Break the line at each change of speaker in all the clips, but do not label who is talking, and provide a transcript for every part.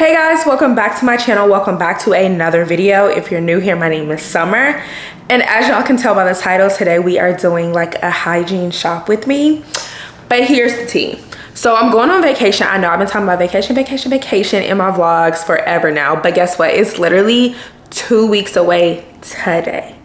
Hey guys, welcome back to my channel. Welcome back to another video. If you're new here, my name is Summer. And as y'all can tell by the title, today we are doing like a hygiene shop with me. But here's the tea. So I'm going on vacation. I know I've been talking about vacation, vacation, vacation in my vlogs forever now. But guess what? It's literally two weeks away today.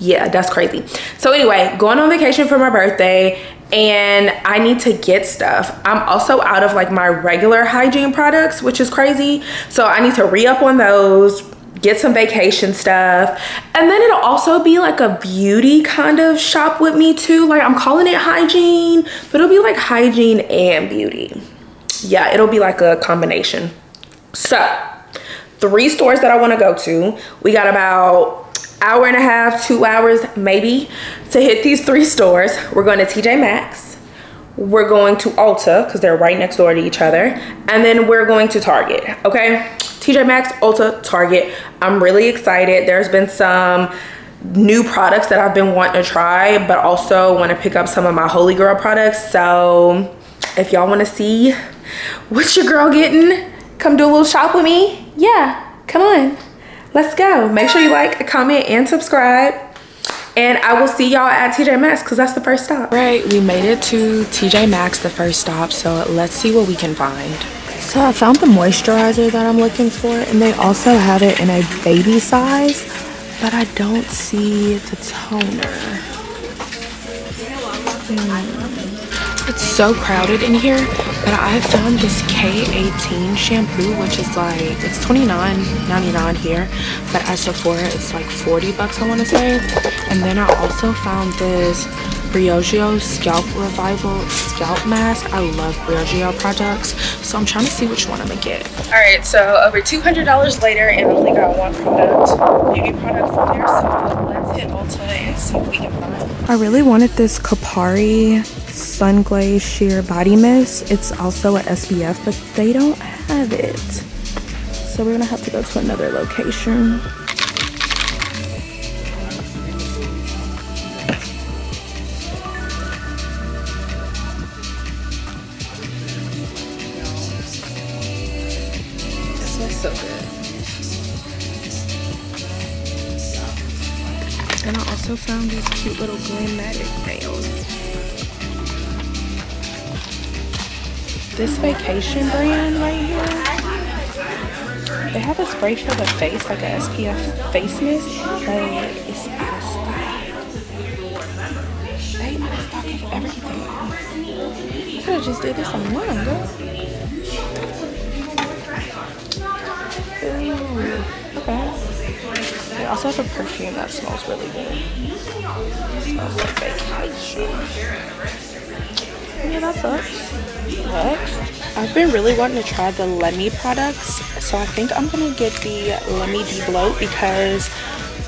Yeah, that's crazy. So anyway, going on vacation for my birthday and I need to get stuff. I'm also out of like my regular hygiene products, which is crazy. So I need to re-up on those, get some vacation stuff. And then it'll also be like a beauty kind of shop with me too. Like I'm calling it hygiene, but it'll be like hygiene and beauty. Yeah, it'll be like a combination. So three stores that I wanna go to. We got about hour and a half, two hours maybe to hit these three stores. We're going to TJ Maxx. We're going to Ulta because they're right next door to each other. And then we're going to Target, okay? TJ Maxx, Ulta, Target. I'm really excited. There's been some new products that I've been wanting to try, but also want to pick up some of my Holy Girl products. So if y'all want to see what your girl getting, come do a little shop with me. Yeah, come on let's go. Make sure you like, comment, and subscribe. And I will see y'all at TJ Maxx because that's the first stop.
Right, we made it to TJ Maxx, the first stop. So let's see what we can find. So I found the moisturizer that I'm looking for. And they also have it in a baby size. But I don't see the toner. Hmm. It's so crowded in here but I found this K18 shampoo, which is like, it's $29.99 here. But at Sephora, it's like 40 bucks, I want to say. And then I also found this Briogeo Scalp Revival Scalp Mask. I love Briogeo products. So I'm trying to see which one I'm going to get.
Alright, so over $200 later and only got one product, beauty product from there. So let's hit Ulta and see what we can find.
I really wanted this Kopari Sun Glaze Sheer Body Mist. It's also a SPF, but they don't have it. So we're gonna have to go to another location.
This vacation brand right here, they have a spray for the face, like a SPF face mist, but it's out of stock. They out of stock of everything. I could have just did this online, girl. Okay. They also have a perfume that smells really good. It smells like vacation. Yeah, that sucks. I've been really wanting to try the Lemme products. So I think I'm to get the Lemme De-Bloat because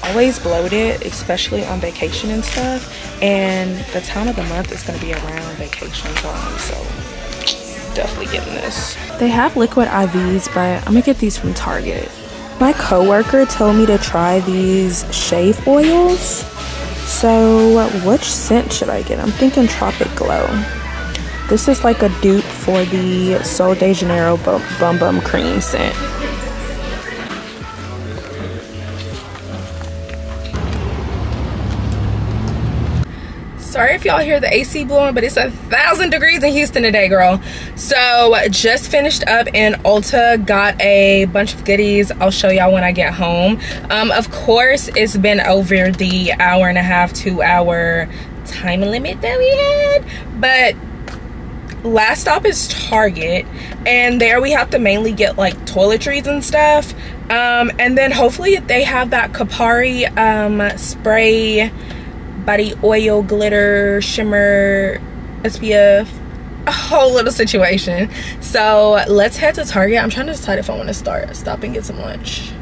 I always bloated, it, especially on vacation and stuff. And the time of the month is to be around vacation time. So definitely getting this.
They have liquid IVs, but I'm to get these from Target. My coworker told me to try these shave oils. So which scent should I get? I'm thinking Tropic Glow. This is like a dupe for the Sol de Janeiro Bum Bum, Cream scent.
Sorry if y'all hear the AC blowing, but it's a thousand degrees in Houston today, girl. So just finished up in Ulta, got a bunch of goodies. I'll show y'all when I get home. Um, of course, it's been over the hour and a half, two hour time limit that we had, but last stop is Target and there we have to mainly get like toiletries and stuff. Um, and then hopefully they have that Kopari um, spray body oil glitter shimmer SPF a whole little situation. So let's head to Target. I'm trying to decide if I want to start stop and get some lunch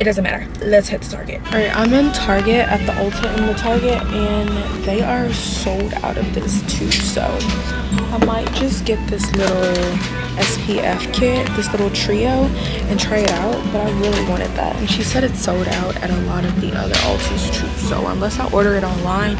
it doesn't matter. Let's head to target. All right i'm in target at the ulta in the target and they are sold out of this too so i might just get this little spf kit this little trio and try it out but i really wanted that. And she said it's sold out at a lot of the other ultas too so unless i order it online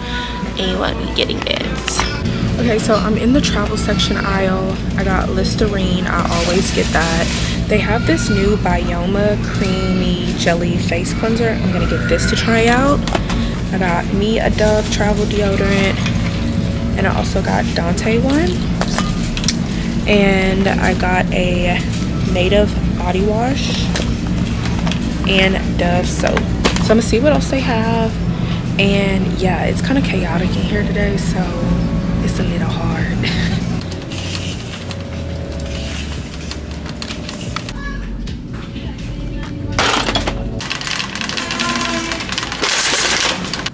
ain't want me getting it. Okay so i'm in the travel section aisle. I got listerine. I always get that
they have this new Byoma Creamy Jelly Face Cleanser. I'm gonna get this to try out. I got me a Dove Travel Deodorant and I also got Dante one. And I got a Native Body Wash and Dove Soap. So I'm gonna see what else they have. And yeah, it's kind of chaotic in here today, so it's a little hard.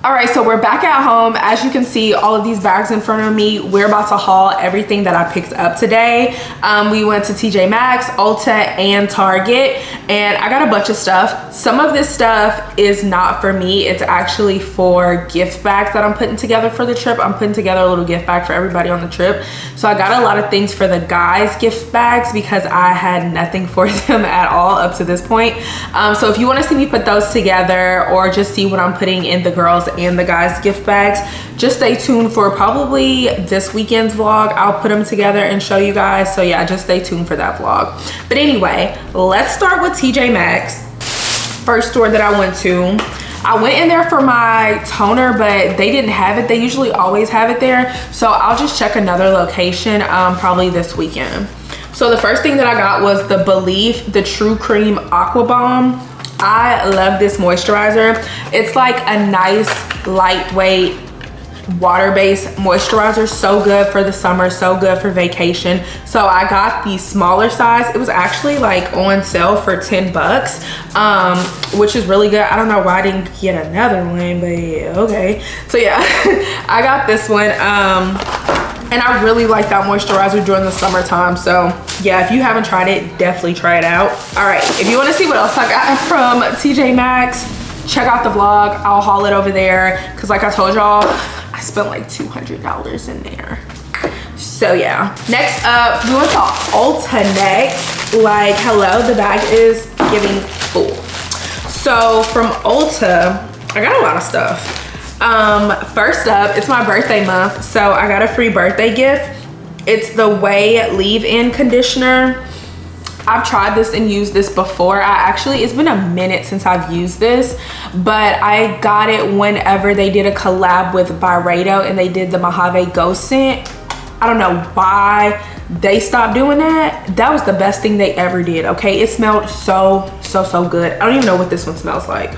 all right so we're back at home. As you can see all of these bags in front of me we're about to haul everything that i picked up today. Um, we went to tj maxx ulta and target and i got a bunch of stuff. Some of this stuff is not for me. It's actually for gift bags that i'm putting together for the trip. I'm putting together a little gift bag for everybody on the trip. So i got a lot of things for the guys gift bags because i had nothing for them at all up to this point. Um, so if you want to see me put those together or just see what i'm putting in the girls and the guys gift bags just stay tuned for probably this weekend's vlog i'll put them together and show you guys so yeah just stay tuned for that vlog but anyway let's start with tj maxx first store that i went to I went in there for my toner, but they didn't have it. They usually always have it there. So I'll just check another location um, probably this weekend. So the first thing that I got was the belif the True Cream Aqua Bomb. I love this moisturizer. It's like a nice lightweight water-based moisturizer so good for the summer so good for vacation so i got the smaller size it was actually like on sale for 10 bucks um, which is really good i don't know why i didn't get another one but okay so yeah i got this one um, and I really like that moisturizer during the summertime. So yeah, if you haven't tried it, definitely try it out. All right, if you wanna see what else I got from TJ Maxx, check out the vlog. I'll haul it over there. Cause like I told y'all, spent like $200 in there. So yeah, next up, we went to Ulta next. Like, hello, the bag is giving full. So from Ulta, I got a lot of stuff. Um, first up, it's my birthday month, so I got a free birthday gift. It's the Ouai leave-in conditioner. I've tried this and used this before. I actually, it's been a minute since I've used this, but I got it whenever they did a collab with Byredo and they did the Mojave Ghost scent. I don't know why they stopped doing that. That was the best thing they ever did, okay? It smelled so, so, so good. I don't even know what this one smells like.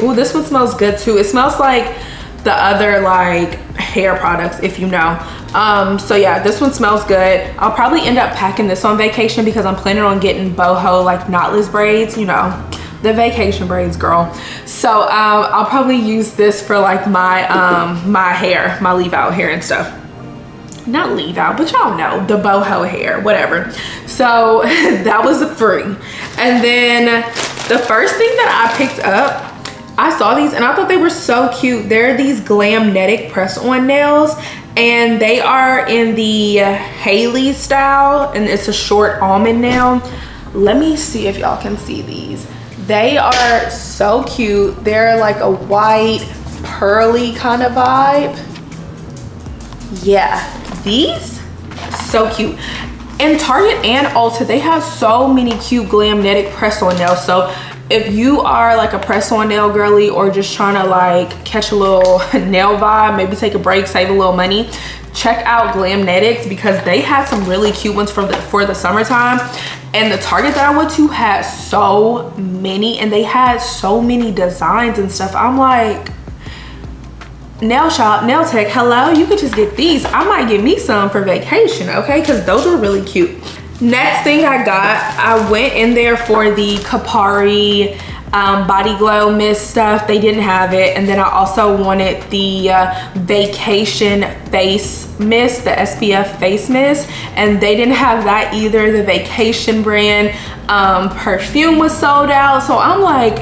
Oh, this one smells good too. It smells like the other like hair products, if you know. Um, so yeah, this one smells good. I'll probably end up packing this on vacation because I'm planning on getting boho like knotless braids, you know, the vacation braids, girl. So um, I'll probably use this for like my um, my hair, my leave out hair and stuff not leave out but y'all know the boho hair whatever so that was the free and then the first thing that i picked up I saw these and I thought they were so cute. They're these Glamnetic press-on nails and they are in the Hailey style and it's a short almond nail. Let me see if y'all can see these. They are so cute. They're like a white, pearly kind of vibe. Yeah, these, so cute. In Target and Ulta, they have so many cute Glamnetic press-on nails. So if you are like a press on nail girly or just trying to like catch a little nail vibe maybe take a break save a little money check out glamnetics because they had some really cute ones for the for the summertime. And the target that i went to had so many and they had so many designs and stuff. I'm like nail shop nail tech hello you could just get these. I might get me some for vacation okay? Because those are really cute Next thing I got, I went in there for the Kopari um, body glow mist stuff. They didn't have it. And then i also wanted the uh, vacation face mist the spf face mist. And they didn't have that either. The vacation brand um, perfume was sold out. So i'm like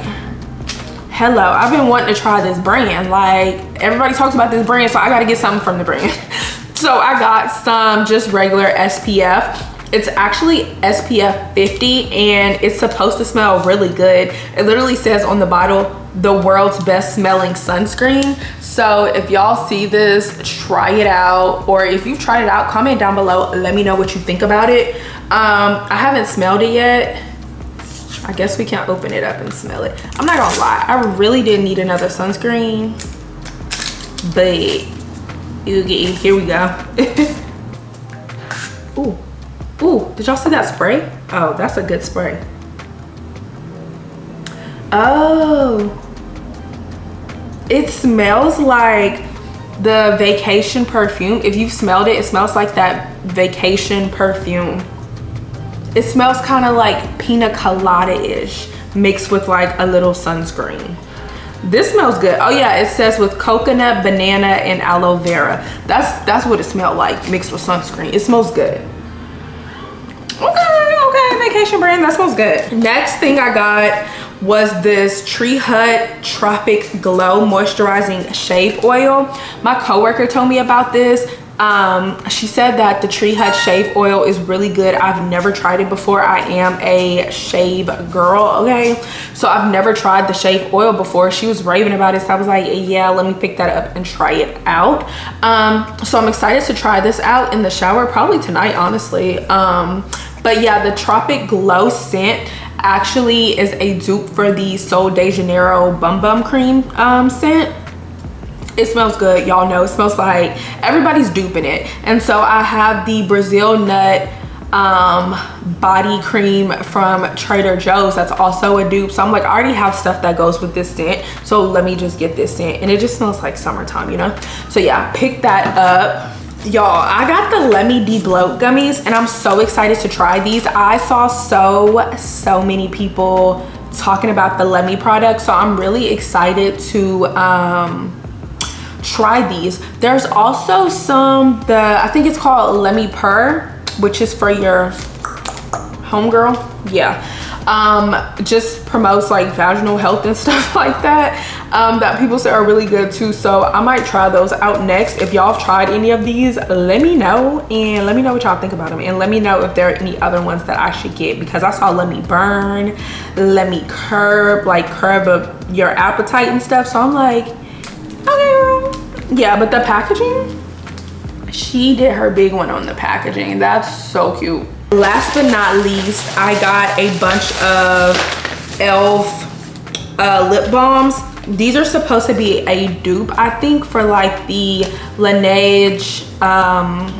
hello i've been wanting to try this brand. Like everybody talks about this brand so i gotta get something from the brand. So i got some just regular spf it's actually SPF 50 and it's supposed to smell really good. It literally says on the bottle, the world's best smelling sunscreen. So if y'all see this, try it out. Or if you've tried it out, comment down below. Let me know what you think about it. Um, I haven't smelled it yet. I guess we can't open it up and smell it. I'm not gonna lie, I really didn't need another sunscreen, but here we go. Ooh, ooh, did y'all see that spray? Oh, that's a good spray. Oh, it smells like the vacation perfume. If you've smelled it, it smells like that vacation perfume it smells kind of like pina colada-ish mixed with like a little sunscreen. This smells good. Oh yeah, it says with coconut, banana, and aloe vera. That's that's what it smelled like mixed with sunscreen. It smells good. Okay, okay, vacation brand, that smells good. Next thing I got was this Tree Hut Tropic Glow Moisturizing Shave Oil. My coworker told me about this um she said that the tree hut shave oil is really good. I've never tried it before. I am a shave girl okay? So i've never tried the shave oil before. She was raving about it so i was like yeah let me pick that up and try it out. Um so i'm excited to try this out in the shower probably tonight honestly. Um but yeah the tropic glow scent actually is a dupe for the sol de janeiro bum bum cream um scent it smells good y'all know it smells like everybody's duping it. And so i have the brazil nut um, body cream from trader joe's that's also a dupe. So i'm like i already have stuff that goes with this scent. So let me just get this scent. And it just smells like summertime you know? So yeah pick that up. Y'all i got the Lemme de-bloat gummies and i'm so excited to try these. I saw so so many people talking about the Lemme product. So i'm really excited to um try these. There's also some the i think it's called Lemme purr which is for your homegirl. Yeah. Um just promotes like vaginal health and stuff like that um that people say are really good too. So i might try those out next. If y'all tried any of these let me know and let me know what y'all think about them and let me know if there are any other ones that i should get because i saw Lemme Burn let me curb like curb up your appetite and stuff. So i'm like okay yeah but the packaging? She did her big one on the packaging. That's so cute. Last but not least i got a bunch of elf uh, lip balms. These are supposed to be a dupe i think for like the laneige um,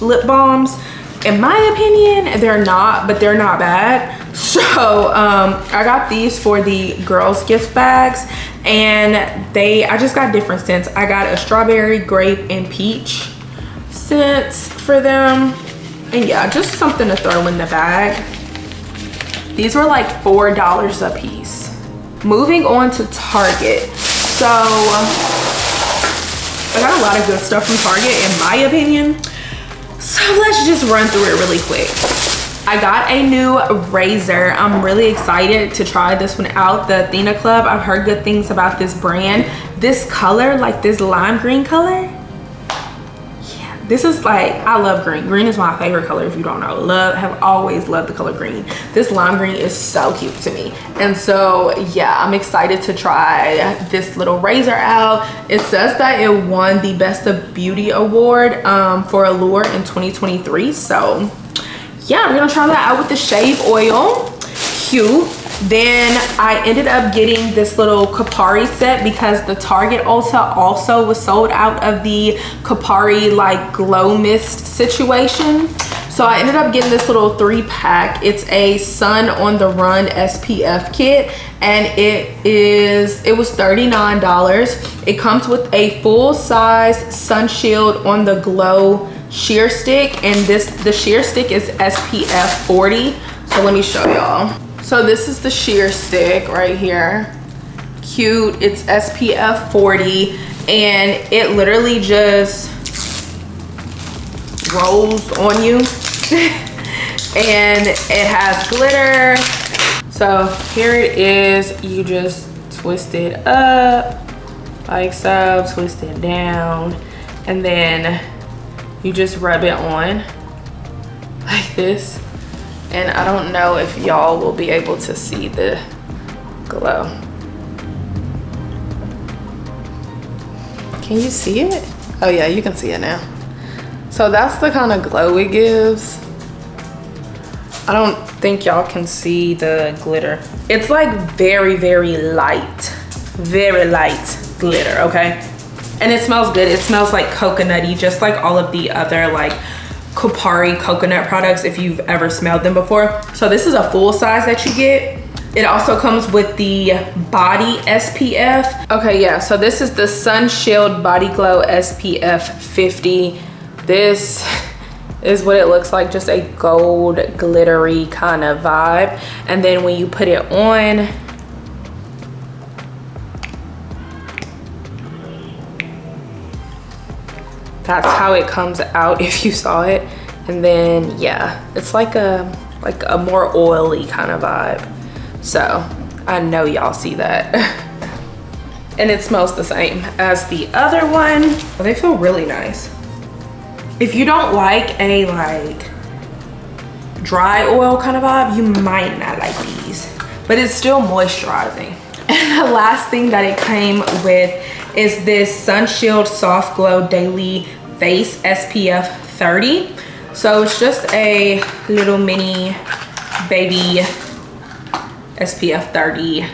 lip balms in my opinion they're not but they're not bad. So um, i got these for the girls gift bags and they i just got different scents. I got a strawberry grape and peach scents for them. And yeah just something to throw in the bag. These were like four dollars a piece. Moving on to target. So i got a lot of good stuff from target in my opinion so let's just run through it really quick I got a new razor. I'm really excited to try this one out, the Athena Club. I've heard good things about this brand. This color, like this lime green color, this is like, I love green. Green is my favorite color if you don't know. Love, have always loved the color green. This lime green is so cute to me. And so, yeah, I'm excited to try this little razor out. It says that it won the Best of Beauty Award um, for Allure in 2023. So, yeah, we're gonna try that out with the shave oil. Cute. Then I ended up getting this little Kopari set because the Target Ulta also was sold out of the Kopari like glow mist situation. So I ended up getting this little three pack. It's a Sun on the Run SPF kit and it is, it was $39. It comes with a full size sun shield on the glow sheer stick and this the sheer stick is SPF 40 so let me show y'all so this is the sheer stick right here. Cute. It's SPF 40 and it literally just rolls on you. And it has glitter. So here it is. You just twist it up like so twist it down and then you just rub it on like this and I don't know if y'all will be able to see the glow can you see it oh yeah you can see it now so that's the kind of glow it gives I don't think y'all can see the glitter. It's like very, very light, very light glitter, okay? And it smells good. It smells like coconutty, just like all of the other like Kopari coconut products if you've ever smelled them before. So this is a full size that you get. It also comes with the body SPF. Okay, yeah, so this is the Sun Shield Body Glow SPF 50. This is what it looks like, just a gold glittery kind of vibe. And then when you put it on, that's how it comes out if you saw it. And then yeah it's like a like a more oily kind of vibe. So i know y'all see that. And it smells the same as the other one. Oh, they feel really nice. If you don't like a like dry oil kind of vibe you might not like these. But it's still moisturizing. And the last thing that it came with is this sun shield soft glow daily face SPF 30. So it's just a little mini baby SPF 30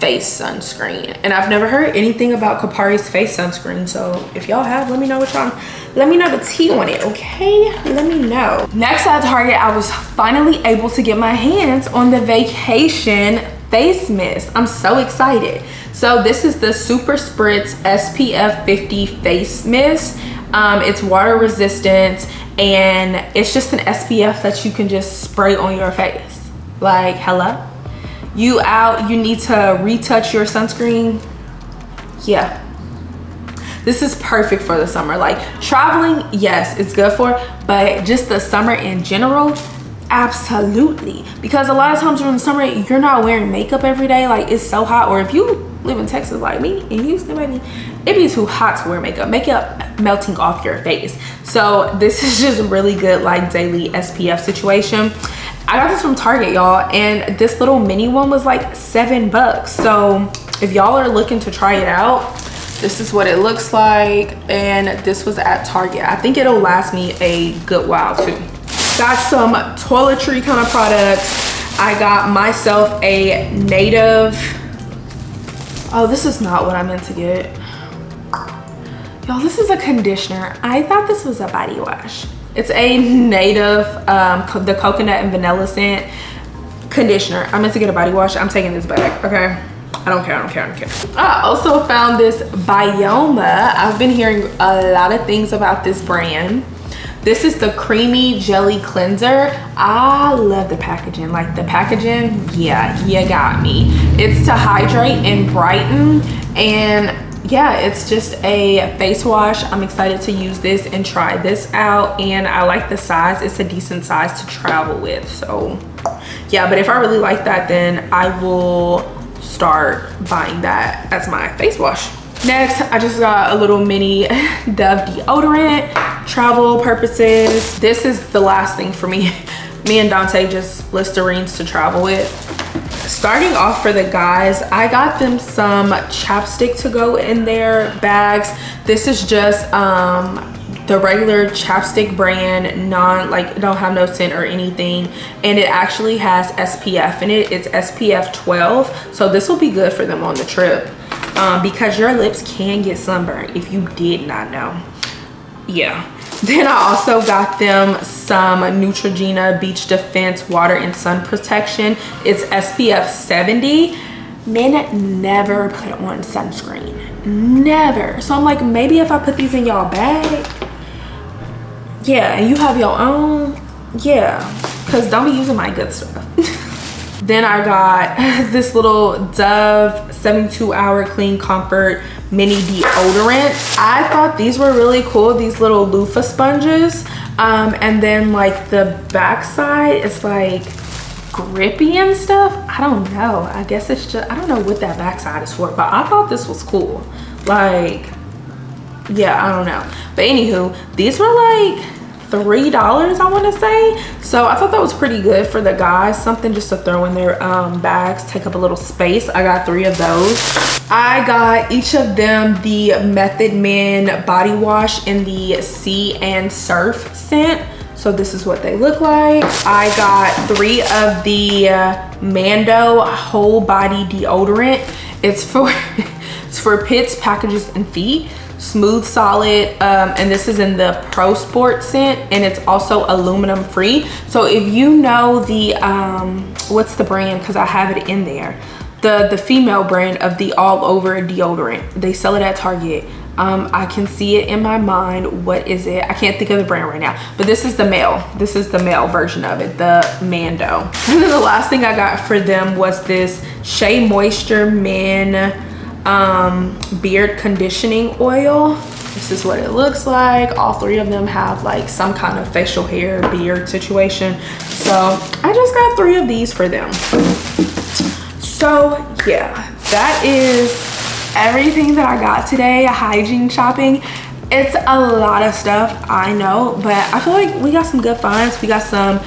face sunscreen. And I've never heard anything about Kopari's face sunscreen. So if y'all have, let me know what y'all, let me know the tea on it, okay? Let me know. Next at Target, I was finally able to get my hands on the vacation face mist. I'm so excited. So this is the Super Spritz SPF 50 face mist. Um, it's water resistant and it's just an SPF that you can just spray on your face. Like, hello? You out, you need to retouch your sunscreen. Yeah. This is perfect for the summer. Like traveling, yes, it's good for, but just the summer in general, absolutely. Because a lot of times during the summer, you're not wearing makeup every day. Like it's so hot. Or if you live in Texas like me in Houston, baby, it'd be too hot to wear makeup. Makeup melting off your face. So this is just really good like daily SPF situation. I got this from Target, y'all, and this little mini one was like seven bucks. So if y'all are looking to try it out, this is what it looks like. And this was at Target. I think it'll last me a good while too. Got some toiletry kind of products. I got myself a native Oh, this is not what I meant to get. Y'all, this is a conditioner. I thought this was a body wash. It's a native, um, the coconut and vanilla scent conditioner. I meant to get a body wash. I'm taking this back, okay? I don't care, I don't care, I don't care. I also found this Byoma. I've been hearing a lot of things about this brand. This is the creamy jelly cleanser. I love the packaging. Like the packaging, yeah, you got me. It's to hydrate and brighten and yeah, it's just a face wash. I'm excited to use this and try this out. And I like the size. It's a decent size to travel with. So yeah, but if I really like that, then I will start buying that as my face wash. Next, I just got a little mini Dove deodorant, travel purposes. This is the last thing for me. me and Dante just Listerines to travel with. Starting off for the guys, I got them some chapstick to go in their bags. This is just um, the regular chapstick brand, non like don't have no scent or anything. And it actually has SPF in it. It's SPF 12. So this will be good for them on the trip um, because your lips can get sunburned if you did not know. Yeah. Then I also got them some Neutrogena Beach Defense Water and Sun Protection. It's SPF 70. Men never put on sunscreen. Never. So I'm like, maybe if I put these in y'all bag, yeah, and you have your own, yeah. Because don't be using my good stuff. then I got this little Dove 72 hour clean comfort mini deodorant. I thought these were really cool, these little loofah sponges. Um, and then like the back side is like grippy and stuff. I don't know. I guess it's just, I don't know what that back side is for, but I thought this was cool. Like, yeah, I don't know. But anywho, these were like three dollars i want to say. So i thought that was pretty good for the guys something just to throw in their um, bags take up a little space. I got three of those. I got each of them the method men body wash in the sea and surf scent. So this is what they look like. I got three of the uh, Mando whole body deodorant. It's for, it's for pits, packages, and feet smooth solid um, and this is in the pro sport scent and it's also aluminum free so if you know the um, what's the brand because i have it in there the the female brand of the all over deodorant they sell it at target um, I can see it in my mind. What is it? I can't think of the brand right now, but this is the male. This is the male version of it, the Mando. And then the last thing I got for them was this Shea Moisture Men um, beard conditioning oil. This is what it looks like. All three of them have like some kind of facial hair, beard situation. So I just got three of these for them. So yeah, that is everything that I got today, hygiene shopping. It's a lot of stuff, I know, but I feel like we got some good finds. We got some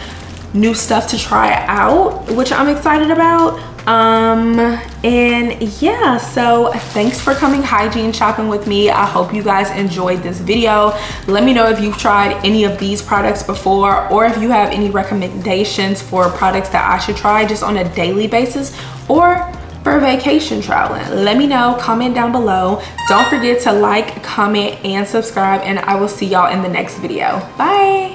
new stuff to try out, which I'm excited about um and yeah so thanks for coming hygiene shopping with me. I hope you guys enjoyed this video. Let me know if you've tried any of these products before or if you have any recommendations for products that i should try just on a daily basis or for vacation traveling. Let me know comment down below. Don't forget to like comment and subscribe and i will see y'all in the next video. Bye